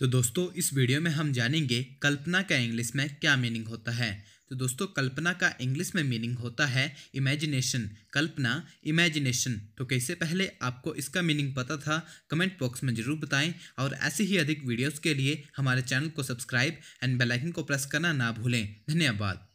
तो दोस्तों, इस वीडियो में हम जानेंगे कल्पना का इंग्लिश में क्या मीनिंग होता है। तो दोस्तों, कल्पना का इंग्लिश में मीनिंग होता है इमेजिनेशन कल्पना इमेजिनेशन तो कैसे? पहले आपको इसका मीनिंग पता था कमेंट बॉक्स में ज़रूर बताएँ और ऐसे ही अधिक वीडियोस के लिए हमारे चैनल को सब्सक्राइब एंड बेल आइकन को प्रेस करना ना भूलें। धन्यवाद।